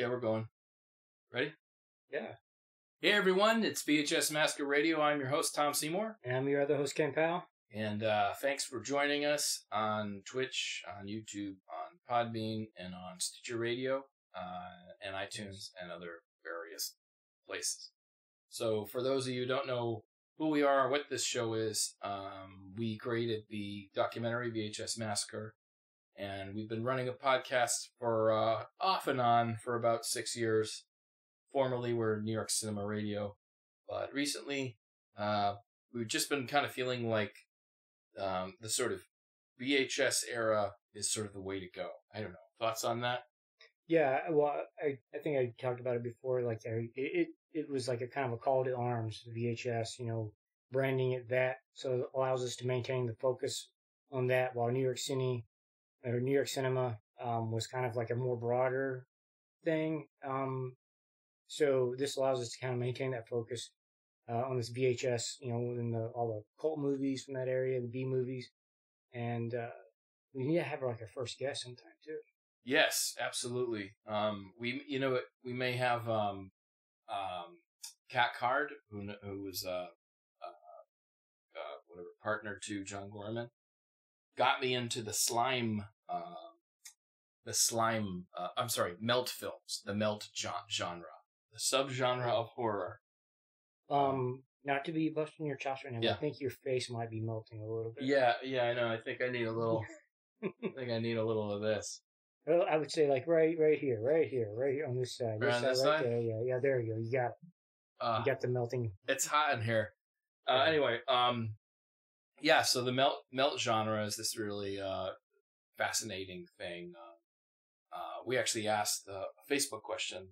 Yeah, we're going. Ready? Yeah. Hey everyone, it's VHS Massacre Radio. I'm your host Tom Seymour, And I'm your other host, Ken Powell. and uh, thanks for joining us on Twitch, on YouTube, on Podbean, and on Stitcher Radio, uh, and iTunes, and other various places. So, for those of you who don't know who we are, or what this show is, um, we created the documentary VHS Massacre, and we've been running a podcast for uh, off and on for about six years. Formerly, we're New York Cinema Radio, but recently, uh, we've just been kind of feeling like um, the sort of VHS era is sort of the way to go. I don't know. Thoughts on that? Yeah, well, I, I think I talked about it before. Like, I, it, it was like a kind of a call to arms, VHS, you know, branding it that. So it allows us to maintain the focus on that while New York City or New York Cinema um, was kind of like a more broader thing. Um, so this allows us to kind of maintain that focus uh, on this VHS, you know, in the, all the cult movies from that area, the B movies. And uh, we need to have like our first guest sometime too. Yes, absolutely. Um, we, you know, we may have um, um, Cat Card, who who was uh, uh, uh, whatever partner to John Gorman, got me into the slime, uh, the slime. Uh, I'm sorry, melt films, the melt genre, the subgenre of horror. Um, not to be busting your chops right now, Yeah. I think your face might be melting a little bit. Yeah, yeah, I know. I think I need a little. I think I need a little of this. Well, I would say like right, right here, right here, right here on this side, Right on this side? there. Yeah, yeah, there you go. You got it. Uh, You got the melting. it's hot in here. Uh, Yeah. anyway, um, yeah. So the melt melt genre is this really uh, fascinating thing. Uh, uh, we actually asked uh, a Facebook question.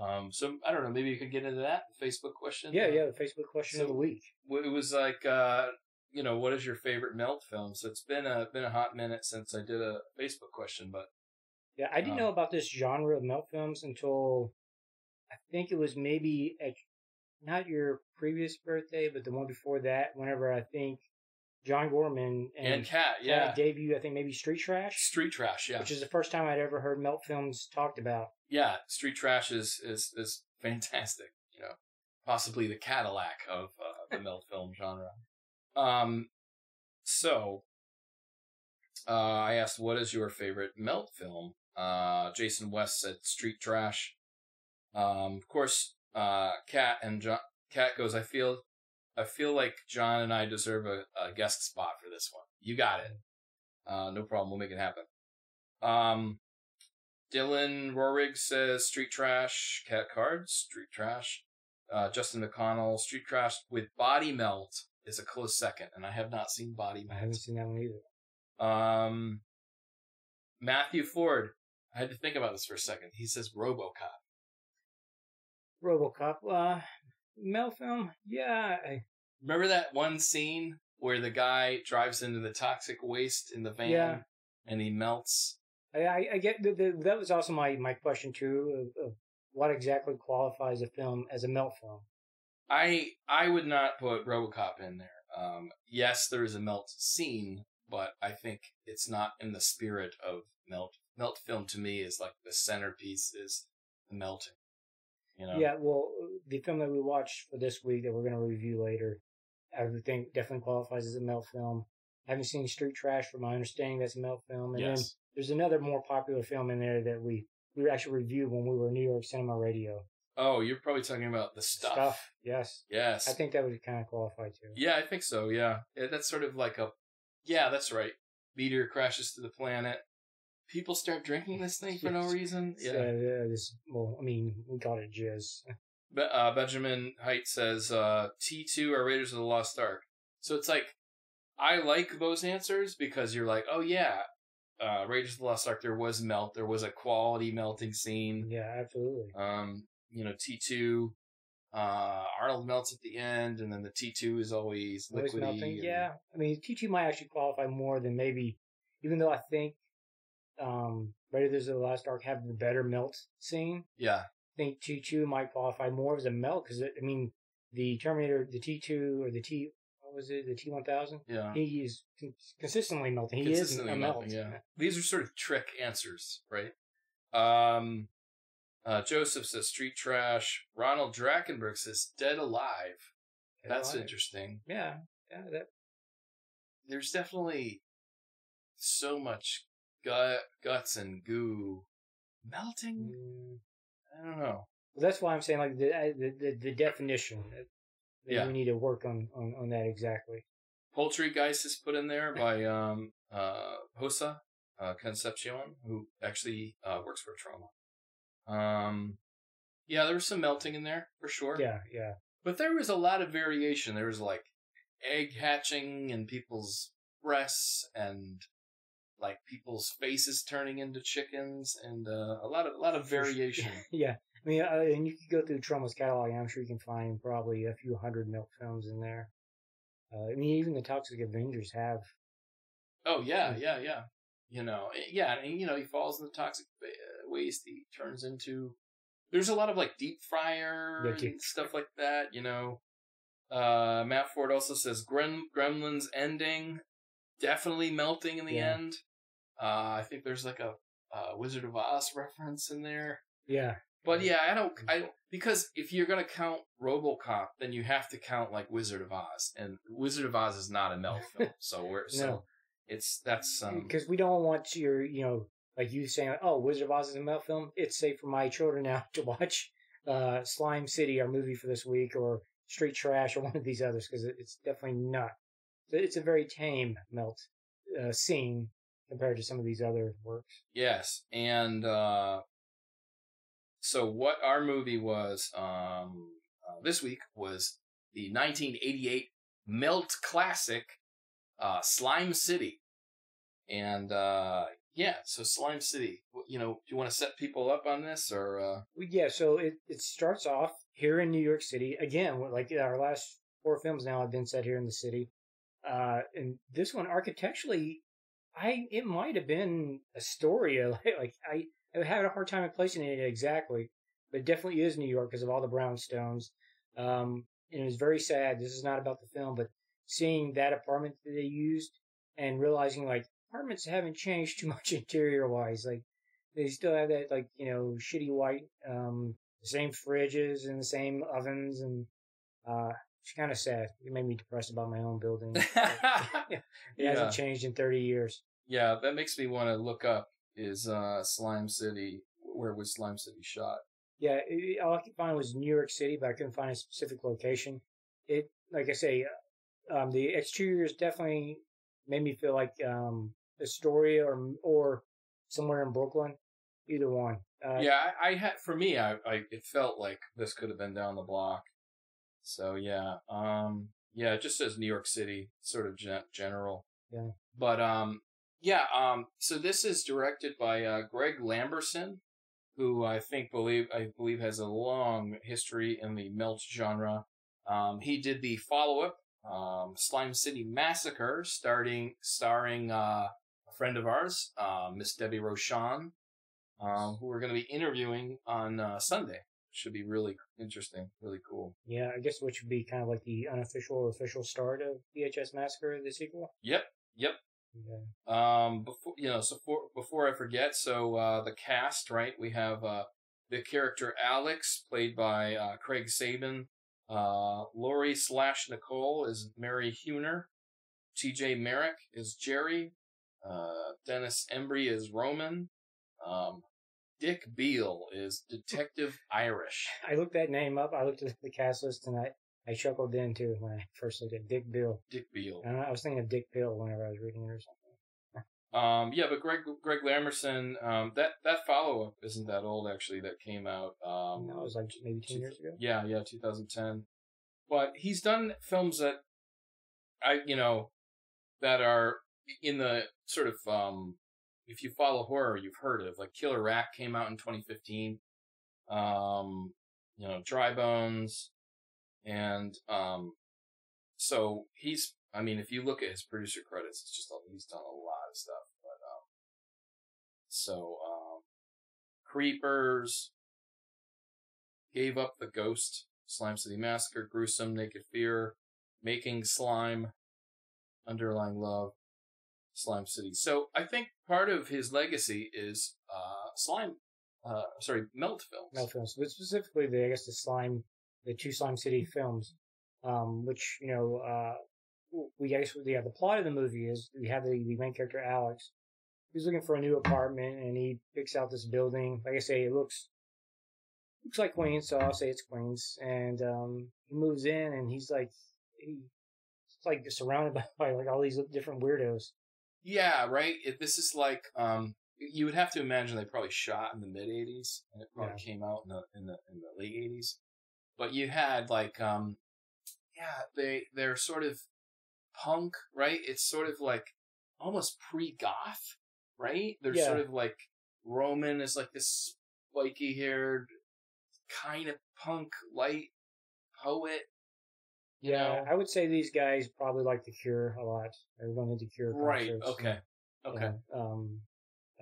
Um, so I don't know. Maybe you could get into that Facebook question. Yeah, yeah. The Facebook question of the week. It was like, uh, you know, what is your favorite melt film? So it's been a been a hot minute since I did a Facebook question, but Yeah, I didn't Um, know about this genre of melt films until I think it was maybe at not your previous birthday, but the one before that. Whenever I think John Gorman and, and, Cat, yeah, debut, I think maybe Street Trash, Street Trash, yeah, which is the first time I'd ever heard melt films talked about. yeah, Street Trash is is is fantastic. You know, possibly the Cadillac of uh, the melt film genre. Um, so uh, I asked, "What is your favorite melt film?" Uh, Jason West said Street Trash. Um, of course, uh, Cat and John. Cat goes, "I feel, I feel like John and I deserve a, a guest spot for this one. You got it. Uh, no problem. We'll make it happen." Um, Dylan Rorig says Street Trash, Cat Cards, Street Trash. Uh, Justin McConnell, Street Trash with Body Melt is a close second, and I have not seen Body Melt. I haven't seen that one either. Um, Matthew Ford, I had to think about this for a second. He says RoboCop. RoboCop, uh, melt film, yeah. Remember that one scene where the guy drives into the toxic waste in the van Yeah. and he melts? I, I, I get the, the, that was also my, my question too of, of what exactly qualifies a film as a melt film. I I would not put RoboCop in there. Um, yes, there is a melt scene, but I think it's not in the spirit of melt. Melt film to me is like the centerpiece is the melting. You know. Yeah, well, the film that we watched for this week that we're going to review later, I would think definitely qualifies as a melt film. I haven't seen Street Trash, from my understanding, that's a melt film. And then Yes. there's another more popular film in there that we we actually reviewed when we were New York Cinema Radio. Oh, you're probably talking about the stuff. yes. Yes. I think that would kind of qualify too. Yeah, I think so. Yeah. yeah, that's sort of like a. Yeah, that's right. Meteor crashes to the planet. People start drinking this thing for no reason. So, Yeah. yeah, this, well, I mean, we called it jizz. Be- uh, Benjamin Height says uh, T2 or Raiders of the Lost Ark. So it's like, I like those answers because you're like, oh yeah, uh, Raiders of the Lost Ark, there was melt, there was a quality melting scene. Yeah, absolutely. Um, you know, T2, uh, Arnold melts at the end, and then the T2 is always Always liquidy. melting. and- Yeah, I mean, T2 might actually qualify more than maybe, even though I think um, Raiders of the Lost Ark have the better melt scene. Yeah. I think T2 might qualify more as a melt because, I mean, the Terminator, the T2 or the T, what was it, the T1000? Yeah. He is consistently melting. He Consistently is a melt. melting, yeah. These are sort of trick answers, right? Um, Uh, Joseph says street trash. Ronald Drakenberg says dead alive. That's Alive. interesting. Yeah, yeah, that There's definitely so much gut, guts and goo melting. mm, I don't know. Well, that's why I'm saying like the the, the, definition. Yeah. we need to work on, on, on that exactly. Poultry Poultrygeist is put in there by um, uh, Hosa uh, Concepcion, who actually uh, works for Troma. Um, yeah, there was some melting in there for sure. Yeah, yeah, But there was a lot of variation. There was like egg hatching in people's breasts and like people's faces turning into chickens and uh, a lot of a lot of variation. yeah. I mean, uh, and you could go through Troma's catalog, I'm sure you can find probably a few hundred melt films in there. Uh, I mean, even the Toxic Avengers have. oh yeah, yeah, yeah. You know, eh, yeah, and you know he falls in the toxic uh, waste. He turns into. There's a lot of like deep fryer Yeah, and stuff like that. You know, uh, Matt Ford also says Grem- Gremlins ending definitely melting in the Yeah. end. Uh, I think there's like a uh, Wizard of Oz reference in there. Yeah, But yeah, I don't, I don't, because if you're gonna count RoboCop, then you have to count like Wizard of Oz, and Wizard of Oz is not a melt film, so we're so No. it's that's um because we don't want your, you know, like you saying, "Oh, Wizard of Oz is a melt film." It's safe for my children now to watch uh, Slime City, our movie for this week, or Street Trash, or one of these others, because it's definitely not. It's a very tame melt uh, scene compared to some of these other works. yes, and uh so what our movie was um uh, this week was the 1988 melt classic uh Slime City, and uh yeah, so Slime City, you know, do you want to set people up on this or uh Yeah, so it, it starts off here in New York City. Again, like our last four films now have been set here in the city. Uh, and this one architecturally, I it might have been Astoria. Like, like I, I had a hard time placing it exactly, but it definitely is New York because of all the brownstones. Um, and it was very sad. This is not about the film, but seeing that apartment that they used and realizing like apartments haven't changed too much interior wise. Like they still have that like you know shitty white um the same fridges and the same ovens and uh it's kind of sad it made me depressed about my own building it yeah. hasn't changed in 30 years Yeah, that makes me want to look up is uh Slime City. Where was Slime City shot? yeah it, all i could find was new york city but i couldn't find a specific location it like i say uh, um the exteriors definitely made me feel like um astoria or or somewhere in brooklyn either one uh, yeah, I, I had for me, I, I it felt like this could have been down the block. So yeah, um, yeah, it just says New York City, sort of gen- general. Yeah. But um, yeah, um, so this is directed by uh, Greg Lamberson, who I think believe I believe has a long history in the melt genre. Um, he did the follow up, um, Slime City Massacre, starting starring uh, a friend of ours, uh, Miss Debbie Rochon um, who we're going to be interviewing on uh, Sunday. Should be really interesting, really cool. Yeah, I guess which would be kind of like the unofficial or official start of VHS Massacre, the sequel. Yep, yep. Yeah. Um, before you know, so for, before I forget, so uh, the cast, right? We have uh, the character Alex, played by uh, Craig Sabin. Uh, Laurie slash Nicole is Mary Huner. T.J. Merrick is Jerry. Uh, Dennis Embry is Roman. Um, Dick Beale is Detective Irish. I looked that name up. I looked at the cast list tonight. I, I chuckled then too when I first looked at Dick Beale. Dick Beale. And I was thinking of Dick Beale whenever I was reading it or something. Um, yeah, but Greg Greg Lamberson, um, that that follow up isn't that old actually. That came out. Um, that was like maybe 10 years ago. Yeah, yeah, 2010. But he's done films that I, you know, that are in the sort of um, if you follow horror, you've heard of like Killer Rat came out in 2015. Um, you know, Dry Bones, and um, so he's. I mean, if you look at his producer credits, it's just he's done a lot of stuff. But um, so um, Creepers, Gave Up the Ghost, Slime City Massacre, Gruesome, Naked Fear, Making Slime, Underlying Love, Slime City. So I think part of his legacy is uh, slime uh, sorry, Melt Films. Melt films, but specifically the I guess the slime, the two Slime City films, um, which you know, uh, we I guess yeah, the plot of the movie is we have the, the main character Alex, he's looking for a new apartment and he picks out this building. Like I say, it looks looks like Queens, so I'll say it's Queens. And um, he moves in and he's like he, he's like surrounded by, by like all these different weirdos. Yeah, right. It, this is like um, you would have to imagine they probably shot in the mid '80s and it probably Yeah. came out in the in the in the late '80s. But you had like um, yeah, they they're sort of punk, right? It's sort of like almost pre-goth, right? They're Yeah. sort of like Roman is like this spiky haired kind of punk light poet. Yeah? I would say these guys probably like The Cure a lot. Going into Cure Right. concerts. Okay. Okay. Yeah, um,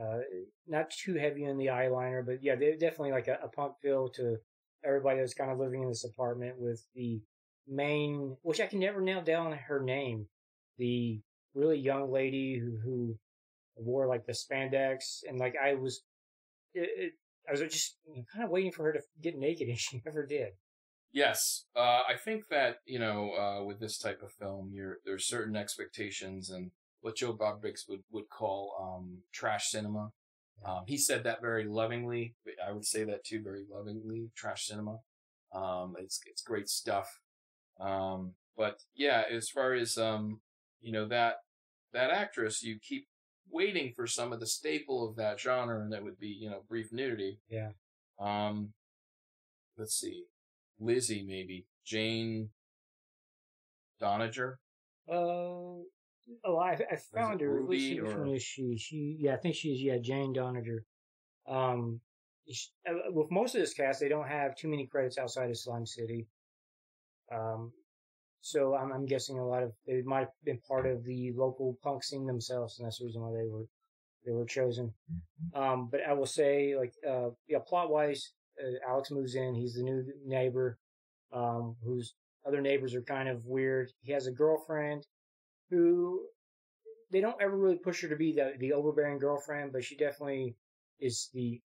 uh, not too heavy in the eyeliner, but yeah, they're definitely like a, a punk feel to everybody that's kind of living in this apartment with the main, which I can never nail down her name, the really young lady who, who wore like the spandex and like I was, it, it, I was just kind of waiting for her to get naked and she never did. Yes, uh, I think that you know, uh, with this type of film, you're there's certain expectations and what Joe Bob Briggs would would call um, trash cinema. Um, he said that very lovingly. I would say that too, very lovingly. Trash cinema. Um, it's it's great stuff. Um, but yeah, as far as um, you know that that actress, you keep waiting for some of the staple of that genre, and that would be you know brief nudity. Yeah. Um, let's see, Lizzie maybe Jane Donager. Uh, oh, I, I found her. Ruby or- she? She, yeah, I think she's yeah Jane Donager. Um, sh- uh, with most of this cast, they don't have too many credits outside of Slime City. Um, so I'm, I'm guessing a lot of they might have been part of the local punk scene themselves, and that's the reason why they were they were chosen. Um, but I will say, like, uh, yeah, plot wise, uh, Alex moves in. He's the new neighbor, um, whose other neighbors are kind of weird. He has a girlfriend who they don't ever really push her to be the the overbearing girlfriend, but she definitely is the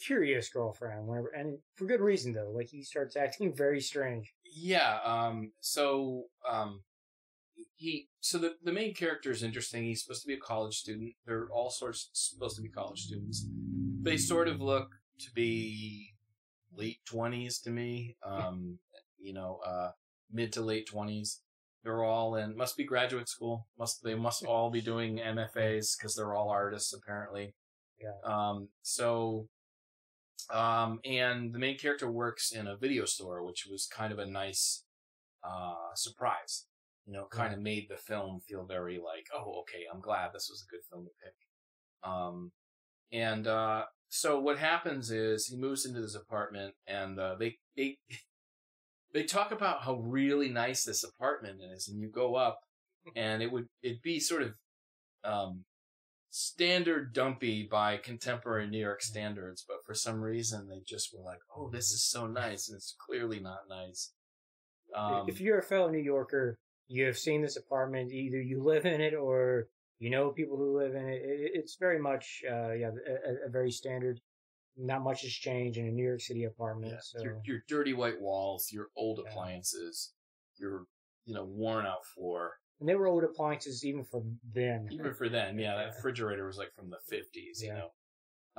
curious girlfriend. Whenever and for good reason though. Like he starts acting very strange. Yeah. Um. So. Um. He. So the the main character is interesting. He's supposed to be a college student. They're all sorts supposed to be college students. They sort of look to be late twenties to me. Um. You know. Uh. Mid to late twenties. They're all in. Must be graduate school. Must they must all be doing MFAs because they're all artists apparently. Yeah. Um. So. Um, and the main character works in a video store, which was kind of a nice uh, surprise. You know, kind of made the film feel very like, oh, okay, I'm glad this was a good film to pick. Um, and uh, so what happens is he moves into this apartment, and uh, they they they talk about how really nice this apartment is, and you go up, and it would it'd be sort of um, standard dumpy by contemporary New York standards, but for some reason they just were like, "Oh, this is so nice," and it's clearly not nice. Um, if you're a fellow New Yorker, you have seen this apartment. Either you live in it or you know people who live in it. it it's very much, uh, yeah, a, a very standard. Not much has changed in a New York City apartment. yeah, so your your dirty white walls, your old Yeah. appliances, your you know worn out floor. and they were old appliances even for then. Even for then, yeah, that refrigerator was like from the fifties, you know.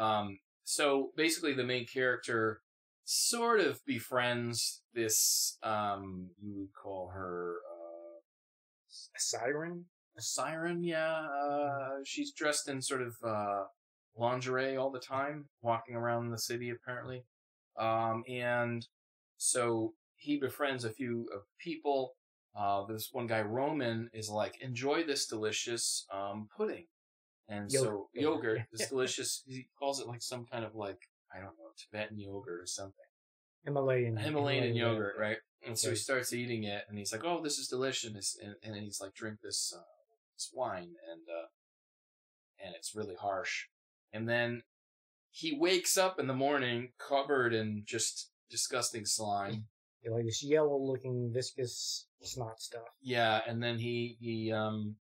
Um, so basically, the main character sort of befriends this. Um, you would call her uh, A siren. A siren. Yeah, uh, she's dressed in sort of uh, lingerie all the time, walking around the city apparently. Um, and so he befriends a few of people. Uh, this one guy, Roman, is like, enjoy this delicious um, pudding. And so Yogurt. yogurt, this delicious, he calls it like some kind of like, I don't know, Tibetan yogurt or something. Himalayan. Himalayan yogurt, right? And so he starts eating it, and he's like, "Oh, this is delicious," and, and then he's like, "Drink this, uh, this wine," and uh, and it's really harsh. And then he wakes up in the morning covered in just disgusting slime. Yeah, like this yellow looking viscous snot stuff. Yeah, and then he he um,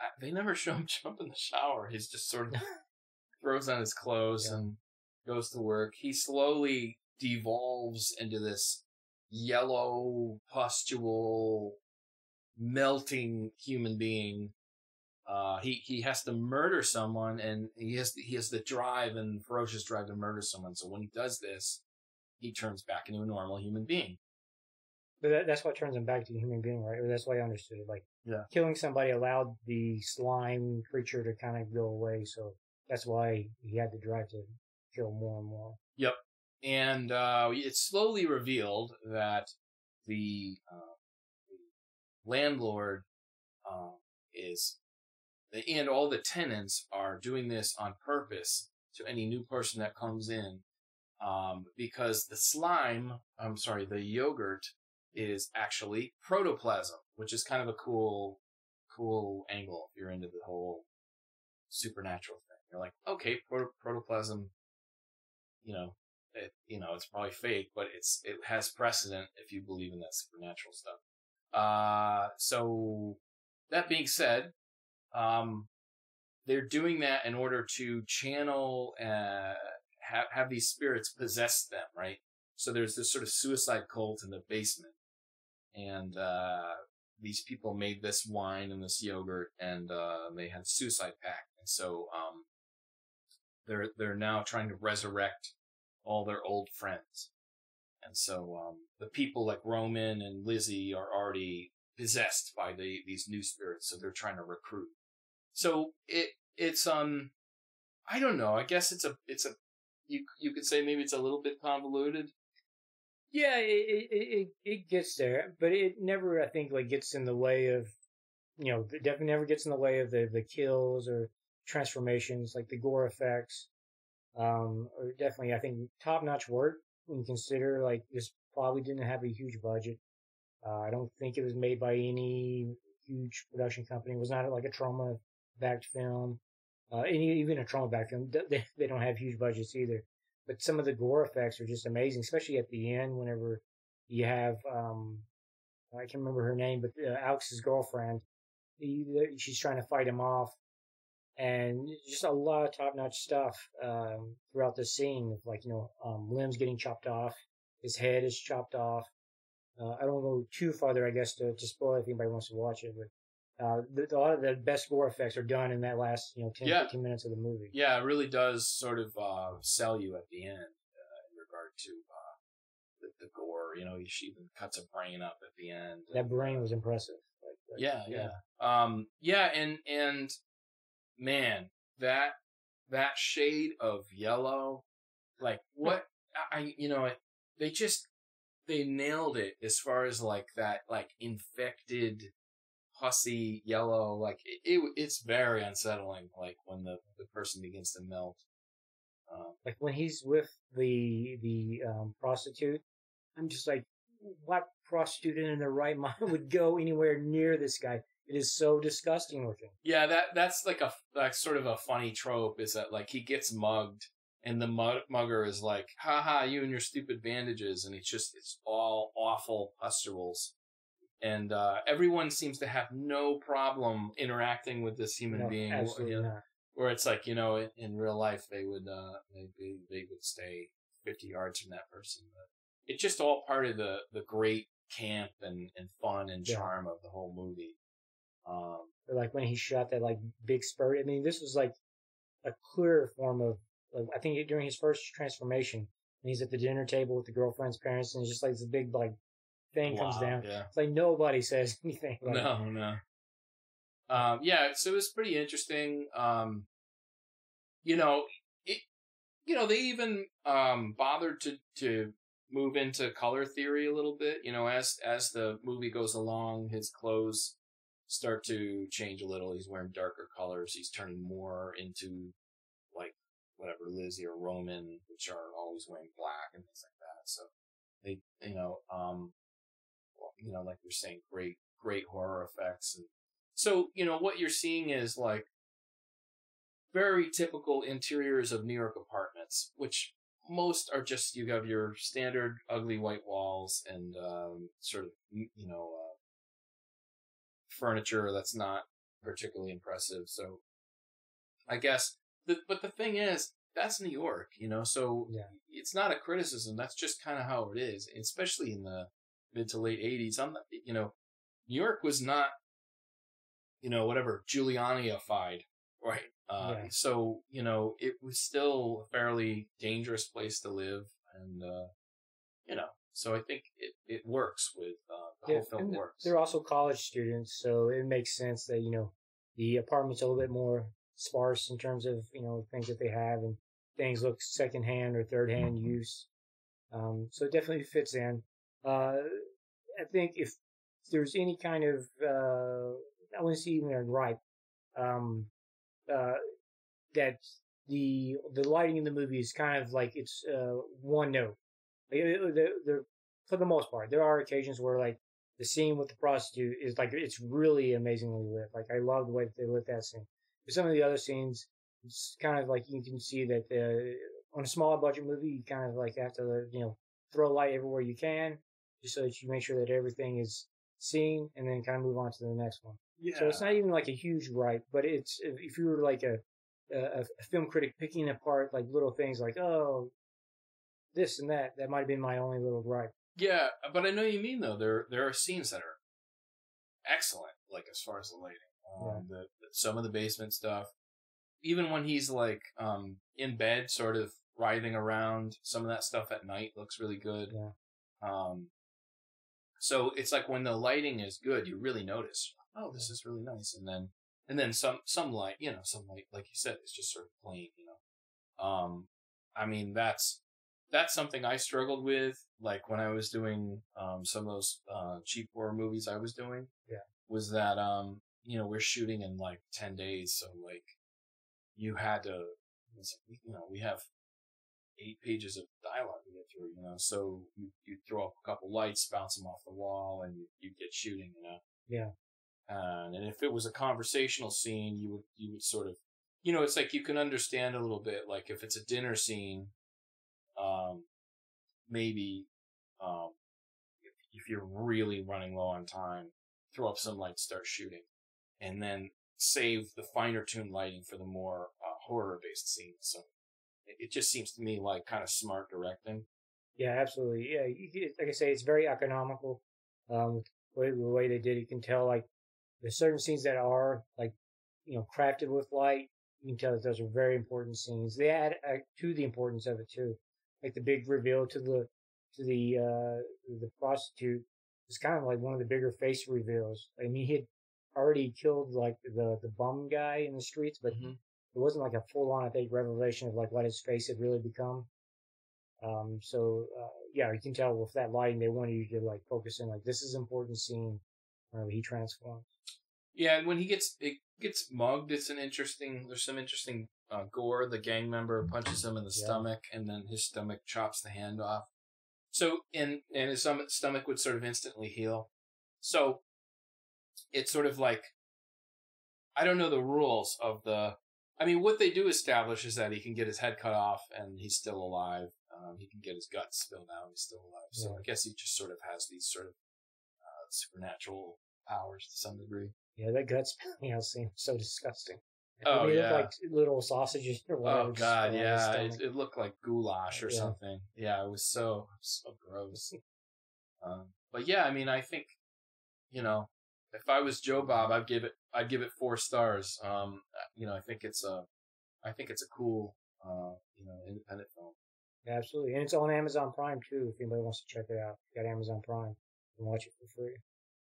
I- they never show him jump in the shower. He's just sort of throws on his clothes Yeah. and goes to work. He slowly devolves into this yellow, pustule, melting human being. Uh, he, he has to murder someone and he has, he has the drive and ferocious drive to murder someone. So when he does this, he turns back into a normal human being. But that, that's what turns him back to a human being, right? Or that's why I understood it. Like, Yeah. killing somebody allowed the slime creature to kind of go away. So that's why he had the drive to kill more and more. Yep. And uh, it's slowly revealed that the, uh, the landlord uh, is, and all the tenants are doing this on purpose to any new person that comes in, um, because the slime, I'm sorry, the yogurt is actually protoplasm, which is kind of a cool, cool angle if you're into the whole supernatural thing. You're like, okay, proto- protoplasm, you know, it, you know, it's probably fake, but it's it has precedent if you believe in that supernatural stuff. Uh, so that being said, um, they're doing that in order to channel, uh, have have these spirits possess them, right? So there's this sort of suicide cult in the basement, and uh, these people made this wine and this yogurt, and uh, they had suicide pact, and so um, they're they're now trying to resurrect all their old friends. And so um, the people like Roman and Lizzie are already possessed by the these new spirits, so they're trying to recruit. So it it's um I don't know. I guess it's a it's a you you could say maybe it's a little bit convoluted. Yeah, it, it, it, gets there, but it never, I think, like gets in the way of, you know, it definitely never gets in the way of the, the kills or transformations, like the gore effects. Um, definitely, I think top notch work when you consider like this probably didn't have a huge budget. Uh, I don't think it was made by any huge production company. It was not like a Troma backed film. Uh, any, even a Troma backed film, they, they don't have huge budgets either but some of the gore effects are just amazing, especially at the end whenever you have um I can't remember her name, but uh, Alex's girlfriend. He, she's trying to fight him off, and just a lot of top notch stuff um, throughout the scene of like you know um, limbs getting chopped off, his head is chopped off. Uh, I don't go too farther, I guess, to, to spoil if anybody wants to watch it, but uh, the, a lot of the best gore effects are done in that last you know 10, Yeah. 15 minutes of the movie. Yeah, it really does sort of uh, sell you at the end uh, in regard to uh, the, the gore. You know, she even cuts a brain up at the end. That brain was impressive. Like, like, yeah, yeah, um, yeah, and and man, that that shade of yellow, like what I, you know, they just they nailed it as far as like that, like infected, hussy yellow. Like it, it it's very unsettling. Like when the the person begins to melt. Um, like when he's with the the um, prostitute, I'm just like, what prostitute in their right mind would go anywhere near this guy? It is so disgusting looking. Yeah, that that's like a like sort of a funny trope is that like he gets mugged and the mug, mugger is like, haha, you and your stupid bandages, and it's just it's all awful pustules, and uh, everyone seems to have no problem interacting with this human No, being. absolutely you know, not. Where it's like you know in, in real life they would uh they, they they would stay fifty yards from that person, but it's just all part of the the great camp and and fun and Yeah. charm of the whole movie. Um, like when he shot that like big spurt. I mean, this was like a clear form of. Like, I think during his first transformation, and he's at the dinner table with the girlfriend's parents, and it's just like this big like thing comes down. Yeah. It's like nobody says anything. Like, No, no. Um, yeah, so it was pretty interesting. Um, you know, it, you know, they even um bothered to to move into color theory a little bit. You know, as as the movie goes along, his clothes start to change a little. He's wearing darker colors. He's turning more into like whatever Lizzie or Roman, which are always wearing black and things like that. So they, you know, um, well, you know, like you're saying, great, great horror effects. And so, you know, what you're seeing is like very typical interiors of New York apartments, which most are just, you have your standard ugly white walls and, um, sort of, you know, uh, furniture that's not particularly impressive. So I guess the, but the thing is, that's New York, you know. So Yeah. it's not a criticism. That's just kind of how it is, especially in the mid to late '80s. I'm not, you know, New York was not, you know, whatever Giulianiified, right? Uh, Yeah. So you know, it was still a fairly dangerous place to live, and uh, you know, so I think it it works with uh, the Yeah, whole film works. They're also college students, so it makes sense that you know the apartment's a little bit more sparse in terms of you know things that they have and things look secondhand or third hand use. Um, so it definitely fits in. Uh, I think if there's any kind of uh, I wouldn't say even a gripe, um, uh, that the the lighting in the movie is kind of like it's uh, one note. Like, uh, the, the, for the most part, there are occasions where like the scene with the prostitute is like it's really amazingly lit. Like I love the way that they lit that scene. But some of the other scenes, it's kind of like you can see that uh, on a smaller budget movie, you kind of like have to you know throw light everywhere you can, just so that you make sure that everything is seen, and then kind of move on to the next one. yeah, So it's not even like a huge gripe, but it's if if you were like a a, a film critic picking apart like little things like oh this and that, that might have been my only little gripe. Yeah, but I know you mean though. There there are scenes that are excellent, like as far as the lighting. Um, the, the some of the basement stuff, even when he's like um in bed, sort of writhing around. Some of that stuff at night looks really good. Yeah. Um, so it's like when the lighting is good, you really notice. Oh, this is really nice, and then and then some some light, you know, some light, like you said, is just sort of plain, you know. Um, I mean that's that's something I struggled with, like when I was doing um, some of those uh, cheap horror movies I was doing. Yeah. Was that um, you know we're shooting in like ten days, so like you had to, you know, we have eight pages of dialogue to get through, you know, so you you throw up a couple lights, bounce them off the wall, and you you get shooting, you know. Yeah. And and if it was a conversational scene, you would you would sort of, you know, it's like you can understand a little bit, like if it's a dinner scene um, maybe um, if, if you're really running low on time, throw up some lights, start shooting, and then save the finer tuned lighting for the more uh, horror based scenes. So it, it just seems to me like kind of smart directing. Yeah, absolutely. Yeah, like I say, it's very economical. Um, the way, the way they did it, you can tell like there's certain scenes that are like you know crafted with light. You can tell that those are very important scenes. They add uh, to the importance of it too, like the big reveal to the to the uh the prostitute was kind of like one of the bigger face reveals. I mean, he had already killed like the the bum guy in the streets, but Mhm. it wasn't like a full on I think revelation of like what his face had really become. Um, so uh, yeah, you can tell with that lighting they wanted you to like focus in like this is important scene where he transforms. Yeah, and when he gets it gets mugged, it's an interesting. There's some interesting uh, gore. The gang member punches him in the Yeah. stomach, and then his stomach chops the hand off. So, and and his stom- stomach would sort of instantly heal. So, it's sort of like I don't know the rules of the. I mean, what they do establish is that he can get his head cut off and he's still alive. Um, he can get his guts spilled out. And he's still alive. So Yeah. I guess he just sort of has these sort of uh, supernatural powers to some degree. Yeah, that guts you know seems so disgusting. Oh, they yeah. look like little sausages or whatever. Oh god, fell out of his yeah, it, it looked like goulash or Yeah. something. Yeah, it was so so gross. um, but yeah, I mean, I think you know, if I was Joe Bob, I'd give it I'd give it four stars. Um, you know, I think it's a I think it's a cool uh, you know independent film. Absolutely, and it's on Amazon Prime too. If anybody wants to check it out, got Amazon Prime, you can watch it for free.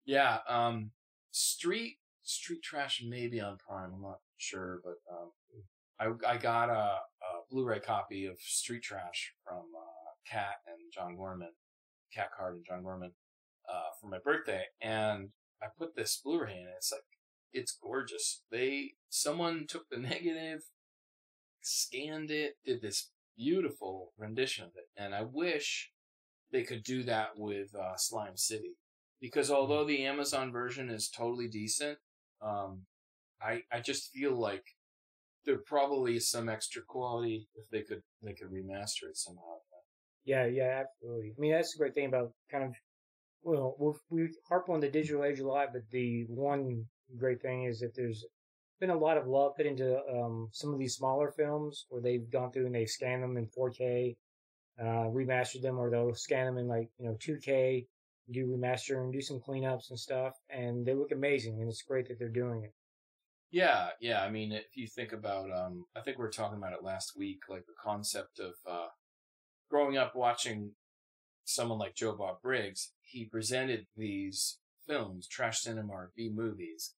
Yeah, um, Street Street Trash maybe on Prime. I'm not sure, but um, I I got a, a Blu-ray copy of Street Trash from uh, Kat and John Gorman, Cat Card and John Gorman, uh, for my birthday, and I put this Blu-ray in. And it's like it's gorgeous. They someone took the negative, scanned it, did this beautiful rendition of it, and I wish they could do that with uh, Slime City because although the Amazon version is totally decent, um, I I just feel like there probably is some extra quality if they could they could remaster it somehow. Yeah, yeah, absolutely. I mean, that's the great thing about kind of, well, we we harp on the digital age a lot, but the one great thing is that there's been a lot of love put into um, some of these smaller films where they've gone through and they've scanned them in 4K, uh, remastered them, or they'll scan them in like you know 2K, do remaster and do some cleanups and stuff, and they look amazing, and it's great that they're doing it. Yeah, yeah. I mean, if you think about, um, I think we were talking about it last week, like the concept of uh, growing up watching someone like Joe Bob Briggs. He presented these films, trash cinema or B movies,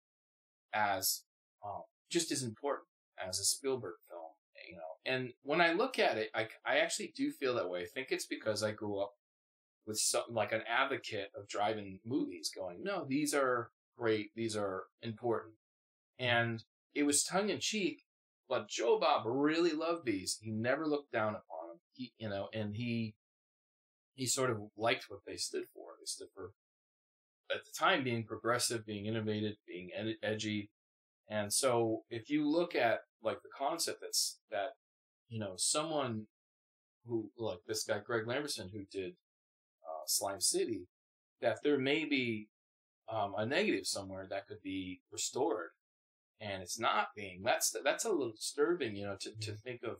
as um, just as important as a Spielberg film, you know. And when I look at it, I, I actually do feel that way. I think it's because I grew up with something like an advocate of drive-in movies going, no, these are great. These are important. And it was tongue in cheek, but Joe Bob really loved these. He never looked down upon them. He, you know, and he, he sort of liked what they stood for. They stood for, at the time, being progressive, being innovative, being ed- edgy. And so if you look at like the concept that's, that, you know, someone who, like this guy, Greg Lamberson, who did uh, Slime City, that there may be um, a negative somewhere that could be restored, and it's not being. That's that's a little disturbing, you know, to to think of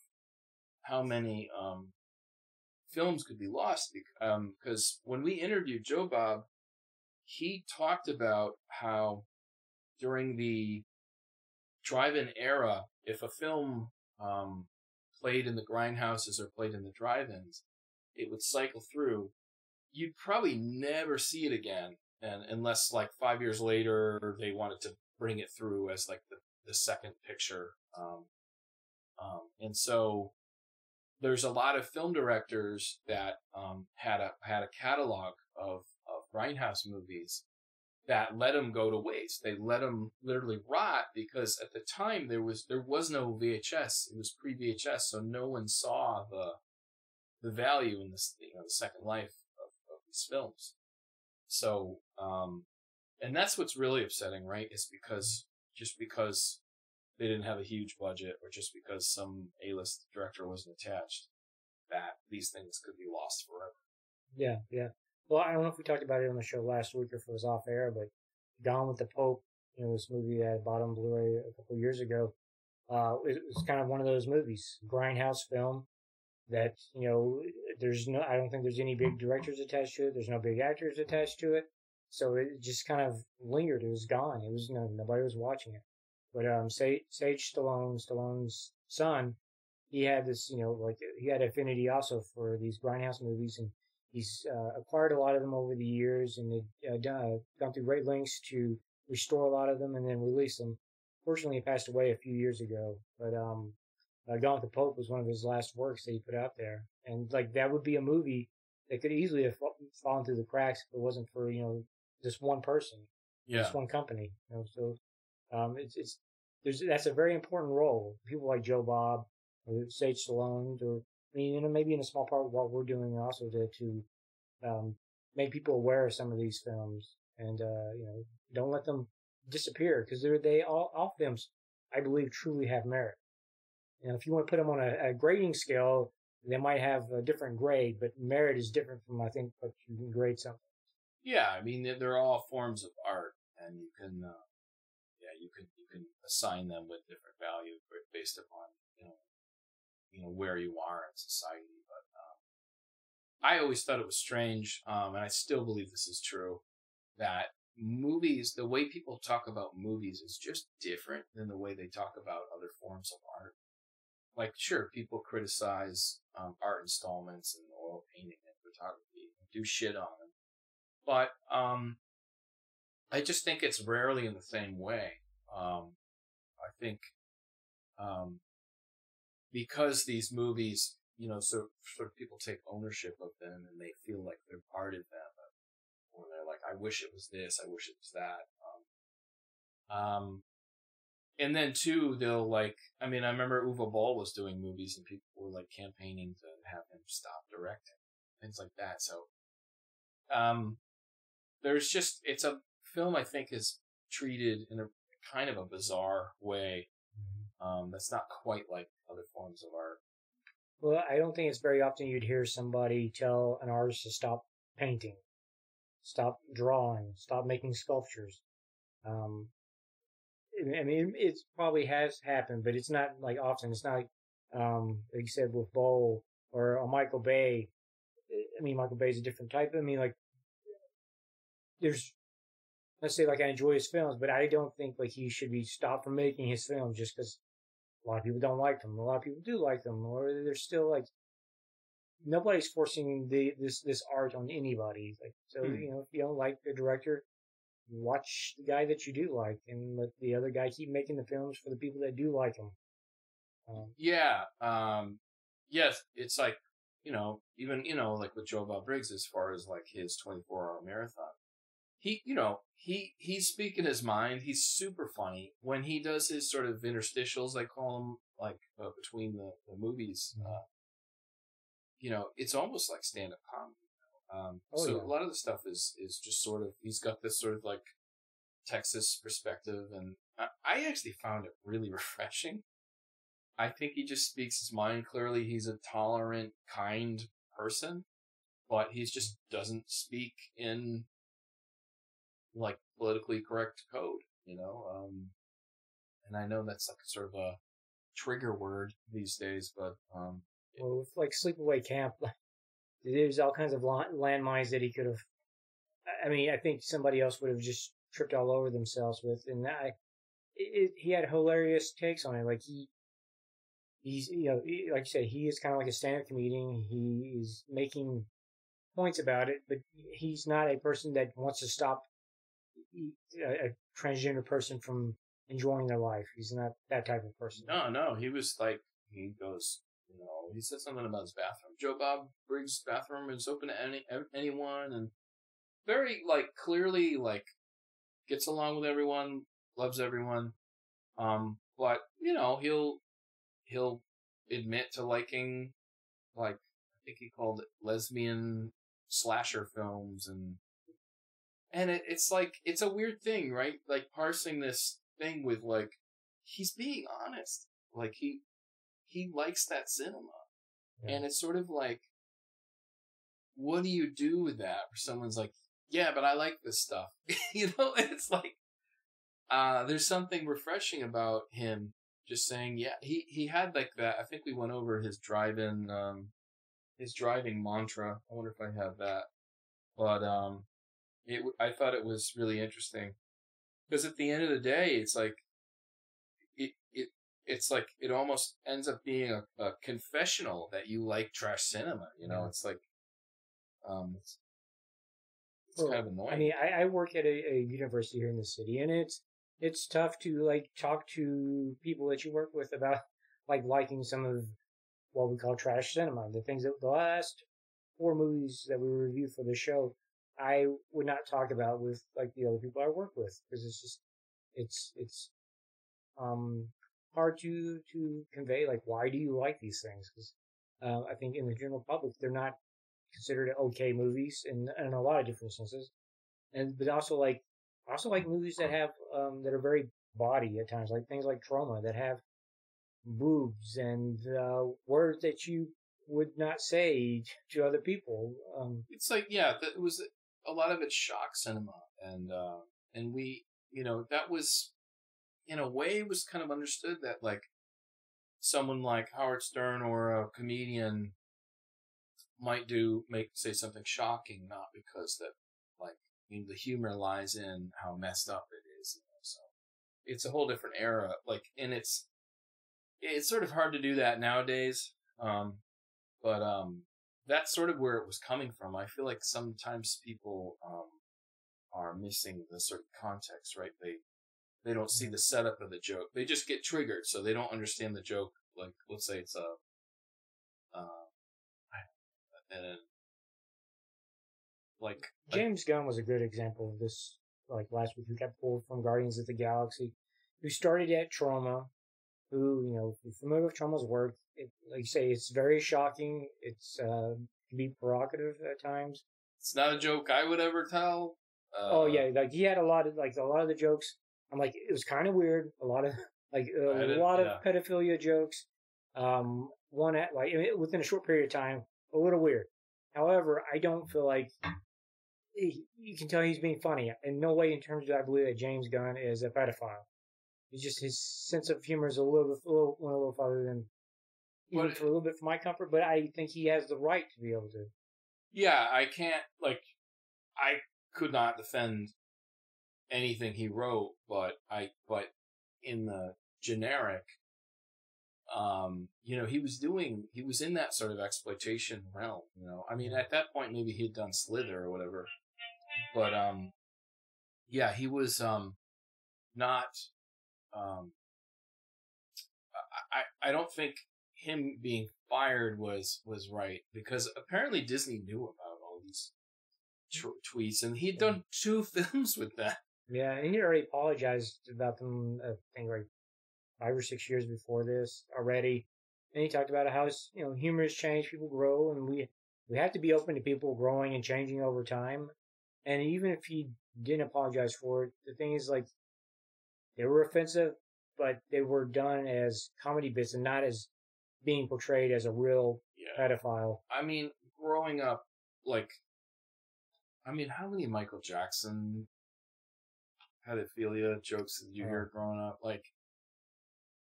how many um, films could be lost. Because um, when we interviewed Joe Bob, he talked about how during the drive-in era, if a film um, played in the grindhouses or played in the drive-ins, it would cycle through you'd probably never see it again. And unless like five years later, they wanted to bring it through as like the, the second picture. Um, um, and so there's a lot of film directors that, um, had a, had a catalog of, of grindhouse movies that let them go to waste. They let them literally rot because at the time there was, there was no VHS. It was pre VHS. So no one saw the, the value in this, you know, the second life of these films. So, um, and that's what's really upsetting, right? Is because just because they didn't have a huge budget or just because some A-list director wasn't attached, that these things could be lost forever. Yeah, yeah. Well, I don't know if we talked about it on the show last week or if it was off air, but Gone with the Pope, you know, this movie that I bought on Blu-ray a couple years ago, uh, it was kind of one of those movies, grindhouse film that you know there's no i don't think there's any big directors attached to it there's no big actors attached to it so it just kind of lingered it was gone it was you know, nobody was watching it. But um sage, sage stallone stallone's son he had this you know like he had affinity also for these grindhouse movies and he's uh, acquired a lot of them over the years and had uh, done, gone through great lengths to restore a lot of them and then release them. Fortunately he passed away a few years ago but um uh, Gone with the Pope was one of his last works that he put out there, and like that would be a movie that could easily have fallen through the cracks if it wasn't for you know just one person, yeah. just one company. You know, so um, it's it's there's that's a very important role. People like Joe Bob or Sage Stallone, or I mean, you know, maybe in a small part what we're doing also to to um, make people aware of some of these films, and uh, you know, don't let them disappear because they're they all all films I believe truly have merit. You know, if you want to put them on a, a, grading scale, they might have a different grade, but merit is different from I think what you can grade something. Yeah, I mean they're all forms of art, and you can, uh, yeah, you can you can assign them with different value based upon you know, you know where you are in society. But um, I always thought it was strange, um, and I still believe this is true, that movies, the way people talk about movies is just different than the way they talk about other forms of art like sure people criticize um, art installments and oil painting and photography and do shit on them but um, i just think it's rarely in the same way um, i think um, because these movies you know so sort of people take ownership of them and they feel like they're part of them or they're like i wish it was this i wish it was that um, um and then too, they'll like. I mean, I remember Uwe Boll was doing movies, and people were like campaigning to have him stop directing, things like that. So, um, there's just it's a film I think is treated in a kind of a bizarre way. Um, that's not quite like other forms of art. Well, I don't think it's very often you'd hear somebody tell an artist to stop painting, stop drawing, stop making sculptures. Um, I mean, it probably has happened, but it's not like often. It's not like, um, like you said with Boll or, or Michael Bay. I mean, Michael Bay is a different type. I mean, like, there's, let's say, like I enjoy his films, but I don't think like he should be stopped from making his films just because a lot of people don't like them. A lot of people do like them, or they're still like nobody's forcing the this this art on anybody. Like so, hmm. you know, if you don't like the director, watch the guy that you do like, and let the other guy keep making the films for the people that do like him. Um, yeah, um, yes, it's like you know, even you know, like with Joe Bob Briggs, as far as like his twenty four hour marathon, he, you know, he he's speaking his mind. He's super funny when he does his sort of interstitials. I call them like uh, between the, the movies. Mm-hmm. Uh, you know, it's almost like stand up comedy. Um, oh, so yeah. a lot of the stuff is is just sort of he's got this sort of like Texas perspective, and I, I actually found it really refreshing. I think he just speaks his mind clearly. He's a tolerant, kind person, but he just doesn't speak in like politically correct code, you know. Um, and I know that's like sort of a trigger word these days, but um, well, with like Sleepaway Camp, there's all kinds of landmines that he could have. I mean, I think somebody else would have just tripped all over themselves with, and I, it, he had hilarious takes on it. Like he, he's you know, like you said, he is kind of like a stand-up comedian. He is making points about it, but he's not a person that wants to stop a, a transgender person from enjoying their life. He's not that type of person. No, no, he was like he goes you know, he said something about his bathroom. Joe Bob Briggs' bathroom is open to any anyone, and very like clearly like gets along with everyone, loves everyone. Um, but you know, he'll he'll admit to liking like I think he called it lesbian slasher films and and it, it's like it's a weird thing, right? Like parsing this thing with like he's being honest. Like he he likes that cinema. Yeah. And it's sort of like, what do you do with that? Where someone's like, yeah, but I like this stuff. you know, it's like, uh, there's something refreshing about him just saying, yeah, he, he had like that. I think we went over his drive-in, um, his drive-in mantra. I wonder if I have that. But, um, it, I thought it was really interesting because at the end of the day, it's like, it it it's like it almost ends up being a, a confessional that you like trash cinema. You know, it's like, um, it's, it's well, kind of annoying. I mean, I, I work at a, a, university here in the city, and it's it's tough to like talk to people that you work with about like liking some of what we call trash cinema. The things that the last four movies that we reviewed for the show, I would not talk about with like the other people I work with because it's just it's it's um hard to to convey like why do you like these things because uh, I think in the general public they're not considered okay movies in in a lot of different senses, and but also like also like movies that have um, that are very body at times like things like Troma that have boobs and uh, words that you would not say to other people. Um, it's like yeah, it was a lot of it's shock cinema, and uh, and we you know that was in a way was kind of understood that like someone like Howard Stern or a comedian might do make say something shocking, not because that like I mean, the humor lies in how messed up it is. You know? So it's a whole different era. Like, and it's it's sort of hard to do that nowadays. Um, but um, that's sort of where it was coming from. I feel like sometimes people um, are missing the sort of context, right? They they don't see the setup of the joke. They just get triggered, so they don't understand the joke. Like, let's say it's a, uh, and like James Gunn was a good example of this. Like last week, who got pulled from Guardians of the Galaxy, who started at Troma, who you know, if you're familiar with Troma's work. It, like you say, it's very shocking. It's uh, can be provocative at times. It's not a joke I would ever tell. Uh, oh yeah, like he had a lot of like a lot of the jokes I'm like, it was kind of weird. A lot of like a lot of pedophilia jokes. Um, one at like within a short period of time, a little weird. However, I don't feel like he, you can tell he's being funny. In no way, in terms of I believe that James Gunn is a pedophile. It's just his sense of humor is a little bit, a little, a little farther than even for a little bit for my comfort. But I think he has the right to be able to. Yeah, I can't like I could not defend anything he wrote, but I but in the generic um you know he was doing he was in that sort of exploitation realm you know i mean at that point maybe he had done slither or whatever but um yeah he was um not um I, I don't think him being fired was was right because apparently Disney knew about all these tw- tweets and he'd done two films with that. Yeah, and he already apologized about them. I think like five or six years before this already. And he talked about how you know humor has changed, people grow, and we we have to be open to people growing and changing over time. And even if he didn't apologize for it, the thing is like they were offensive, but they were done as comedy bits and not as being portrayed as a real Yeah. pedophile. I mean, growing up, like, I mean, how many Michael Jackson pedophilia jokes did you hear growing up? Like,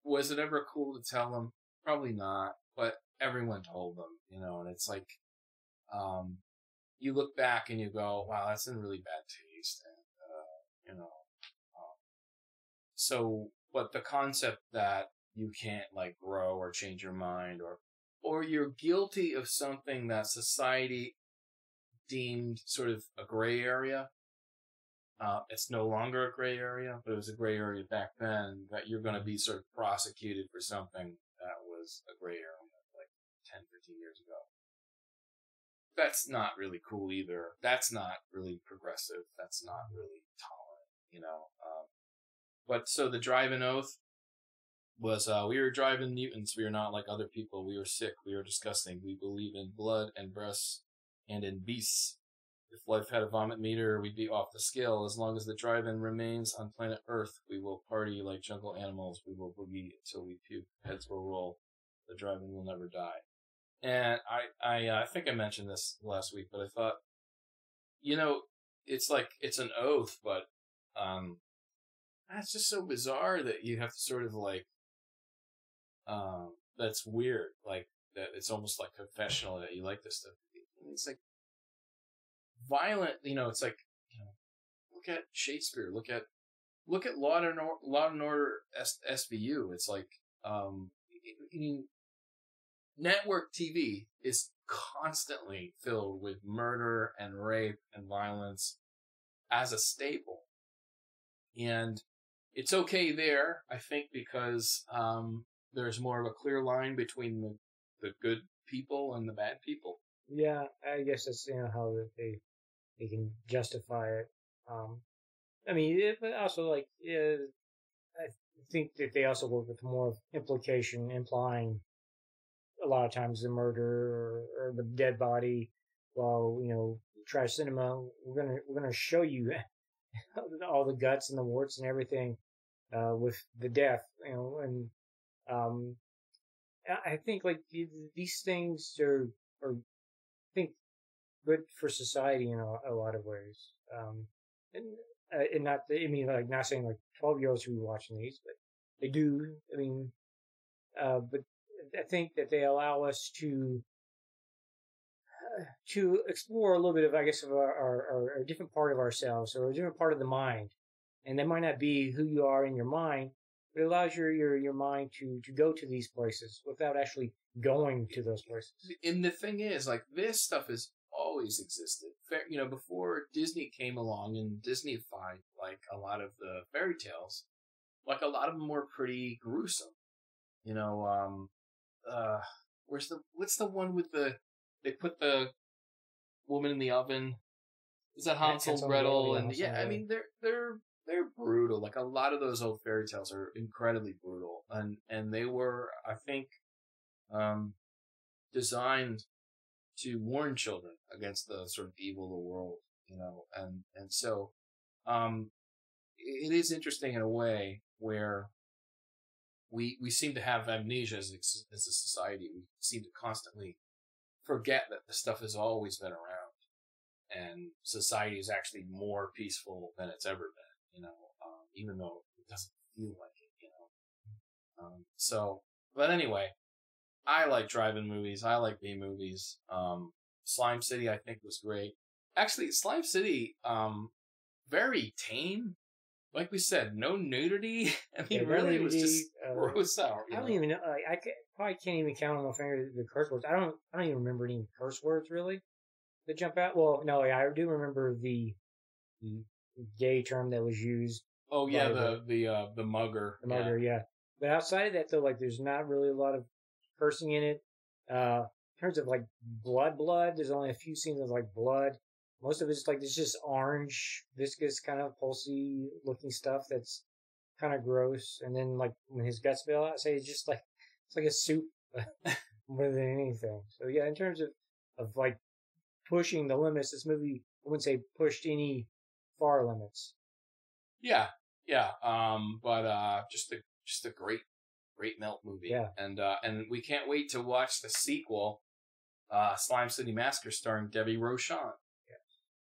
was it ever cool to tell them? Probably not, but everyone told them, you know, and it's like, um, you look back and you go, wow, that's in really bad taste. And, uh, you know, so, but the concept that you can't like grow or change your mind or, or you're guilty of something that society deemed sort of a gray area. Uh, it's no longer a gray area, but it was a gray area back then that you're going to be sort of prosecuted for something that was a gray area like 10, 15 years ago. That's not really cool either. That's not really progressive. That's not really tolerant, you know. Um, but so the drive-in oath was uh, we were drive-in mutants. We are not like other people. We are sick. We are disgusting. We believe in blood and breasts and in beasts. If life had a vomit meter, we'd be off the scale. As long as the drive-in remains on planet Earth, we will party like jungle animals. We will boogie until we puke. Heads will roll. The drive-in will never die. And I, I, uh, I think I mentioned this last week, but I thought, you know, it's like it's an oath, but um, that's just so bizarre that you have to sort of like, um, that's weird. Like that, it's almost like confessional that you like this stuff. It's like violent. You know, it's like you know, look at Shakespeare. Look at look at Law and Order, Law and Order S- SVU. It's like um, I mean, network TV is constantly filled with murder and rape and violence as a staple, and it's okay there. I think because um, there's more of a clear line between the the good people and the bad people. Yeah, I guess that's you know how they they can justify it. Um, I mean, it, but also like yeah, I think that they also work with more implication, implying a lot of times the murder or, or the dead body. While you know, trash cinema, we're gonna we're gonna show you all the guts and the warts and everything uh, with the death, you know, and um, I think like these things are are I think good for society in a, a lot of ways. Um, and, uh, and not I mean like not saying like twelve year olds should be watching these, but they do. I mean, uh, but I think that they allow us to uh, to explore a little bit of I guess of our, our, our different part of ourselves or a different part of the mind, and that might not be who you are in your mind. But it allows your, your, your mind to, to go to these places without actually going to those places. And the thing is, like this stuff has always existed. You know, before Disney came along and Disneyfied like a lot of the fairy tales, like a lot of them were pretty gruesome. You know, um, uh, where's the what's the one with the they put the woman in the oven? Is that Hansel, Hansel? Gretel, And yeah, I mean they're they're they're brutal. Like a lot of those old fairy tales are incredibly brutal, and and they were, I think, um, designed to warn children against the sort of evil of the world, you know, and and so, um, it is interesting in a way where we we seem to have amnesia as, as a society. We seem to constantly forget that the stuff has always been around, and society is actually more peaceful than it's ever been. You know, um, even though it doesn't feel like it. You know. Um, so, but anyway, I like drive-in movies. I like B movies. Um, Slime City, I think, was great. Actually, Slime City, um, very tame. Like we said, no nudity. I mean, Yeah, really, it was just uh, gross out. I don't know? even know. Like, I probably can't even count on my finger the curse words. I don't. I don't even remember any curse words really that jump out. Well, no, I do remember the the gay term that was used, Oh yeah, the the uh, the mugger. the mugger. Yeah. But outside of that, though, like there's not really a lot of cursing in it. Uh, in terms of like blood, blood, there's only a few scenes of like blood. Most of it's like it's just orange, viscous, kind of pulsy looking stuff that's kind of gross. And then like when his guts spill out, I say it's just like it's like a soup more than anything. So yeah, in terms of of like pushing the limits, this movie I wouldn't say pushed any far limits. Yeah, yeah. Um, but uh, just a just a great great melt movie. Yeah. and uh, and we can't wait to watch the sequel, uh, Slime City Massacre, starring Debbie Rochon. Yeah.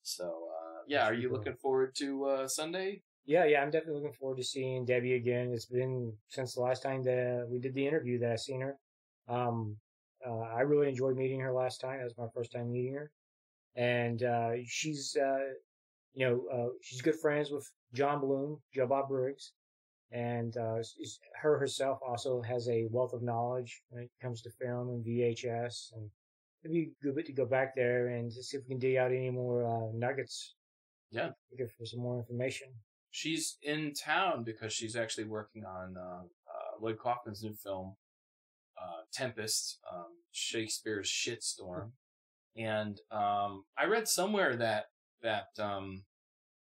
So uh, yeah, are you Sequel. looking forward to uh, Sunday? Yeah, yeah, I'm definitely looking forward to seeing Debbie again. It's been since the last time that we did the interview that I seen her. Um, uh, I really enjoyed meeting her last time. That was my first time meeting her, and uh, she's, uh, you know, uh, she's good friends with John Bloom, Joe Bob Briggs, and uh, her herself also has a wealth of knowledge when it comes to film and VHS, and it'd be good bit to go back there and see if we can dig out any more uh, nuggets. Yeah. for some more information. She's in town because she's actually working on uh, uh, Lloyd Kaufman's new film, uh, Tempest, um, Shakespeare's Shitstorm, and um, I read somewhere that that um,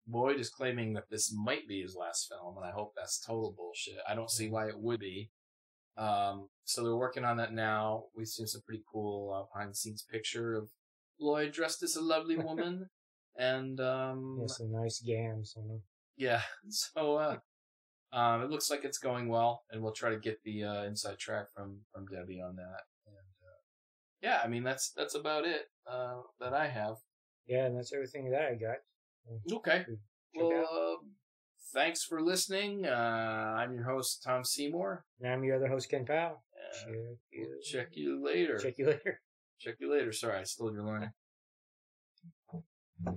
Lloyd is claiming that this might be his last film, and I hope that's total bullshit. I don't see why it would be. Um, so they're working on that now. We've seen some pretty cool uh, behind the scenes picture of Lloyd dressed as a lovely woman, and um, Yeah, some nice gams on yeah. So uh um it looks like it's going well and we'll try to get the uh inside track from from Debbie on that. And uh yeah, I mean that's that's about it uh that I have. Yeah, and that's everything that I got. Okay. Well uh, thanks for listening. Uh I'm your host Tom Seymour. And I'm your other host, Ken Powell. Uh, Check you, we'll check you later. check you later. Check you later. Sorry, I stole your line.